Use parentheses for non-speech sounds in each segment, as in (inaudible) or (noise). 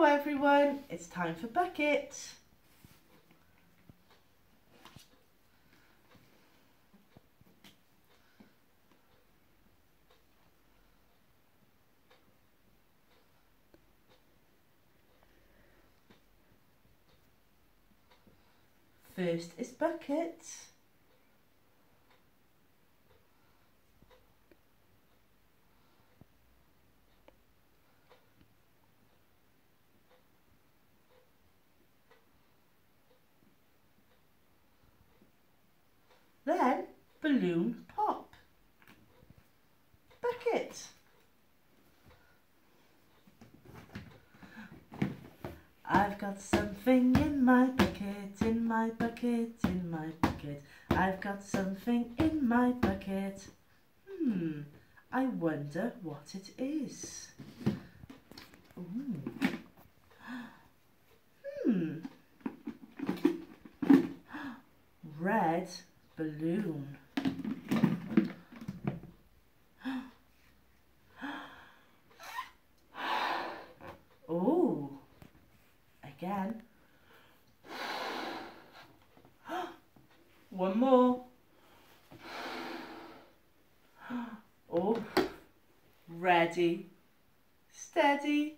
Hello everyone, it's time for bucket. First is bucket. Then balloon pop. Bucket. I've got something in my bucket, in my bucket, in my bucket. I've got something in my bucket. Hmm, I wonder what it is. Ooh. Hmm. (gasps) Red balloon. (gasps) Oh, again. (gasps) One more. (gasps) Oh, ready, steady.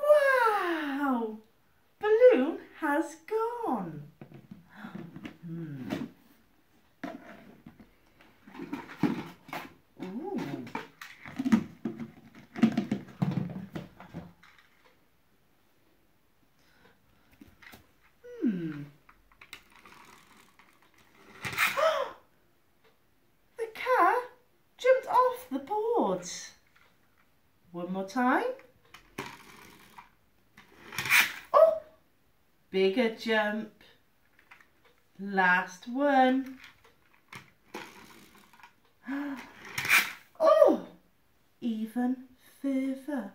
Wow! Balloon has gone. Hmm. Ooh. Hmm. the car jumped off One more time. Oh, bigger jump. Last one. (gasps) Oh, even further.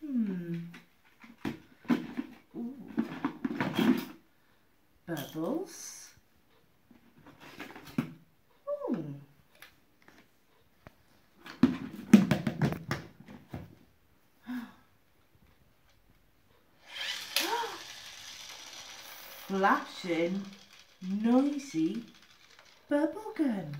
Hmm. Ooh. Bubbles. Ooh. Hmm. (gasps) Flashing, noisy bubblegum.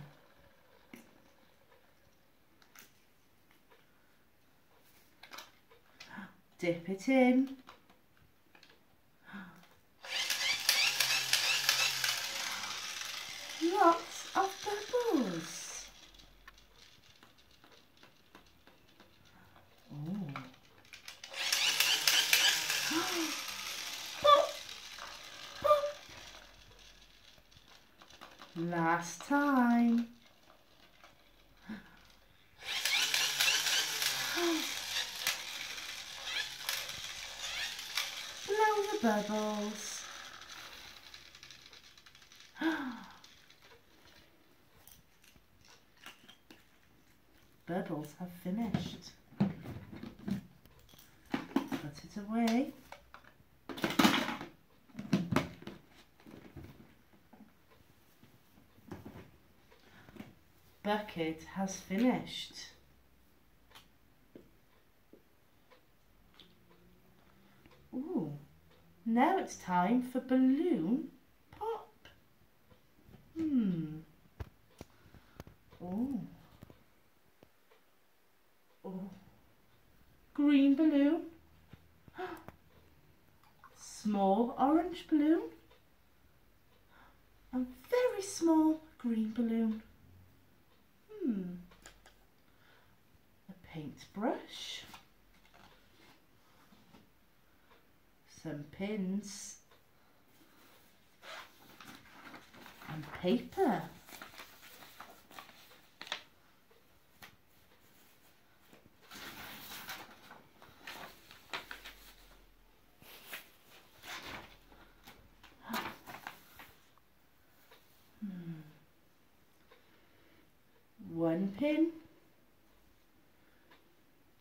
(gasps) Dip it in. Lots of bubbles. Oh. Pop, pop. Last time. Blow the bubbles. Bubbles have finished. Put it away. Bucket has finished. Ooh, now it's time for balloon pop. Hmm. Oh. Oh. Green balloon. (gasps) Small orange balloon. And very small green balloon. Hmm. A paintbrush. Some pins. And paper. One pin.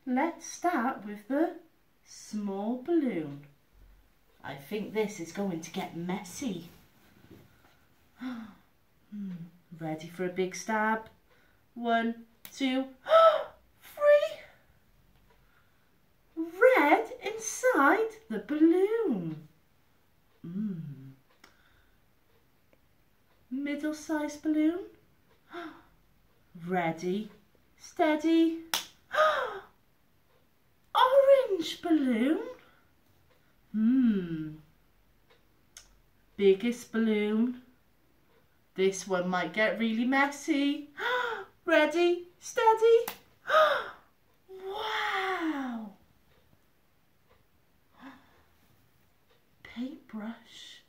Let's start with the small balloon. I think this is going to get messy. (gasps) hmm. Ready for a big stab? One, two, (gasps) three. Red inside the balloon. Mm. Middle-sized balloon. Ready, steady. (gasps) Orange balloon. Hmm. Biggest balloon. This one might get really messy. (gasps) Ready, steady. (gasps) wow. Paintbrush.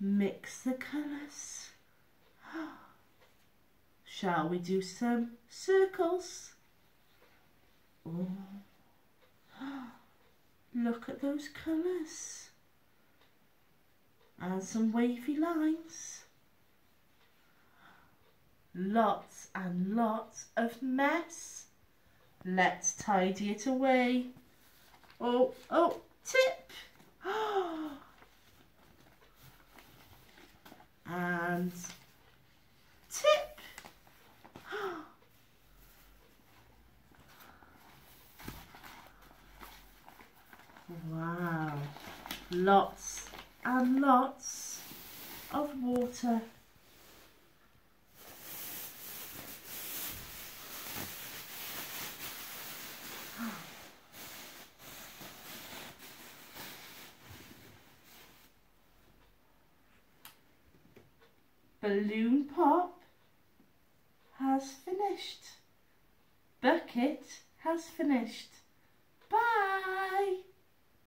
Mix the colours. Shall we do some circles? Oh. (gasps) Look at those colours. And some wavy lines. Lots and lots of mess. Let's tidy it away. Oh, oh, tip. (gasps) and tip. Wow, lots and lots of water. Balloon pop has finished. Bucket has finished. Bye!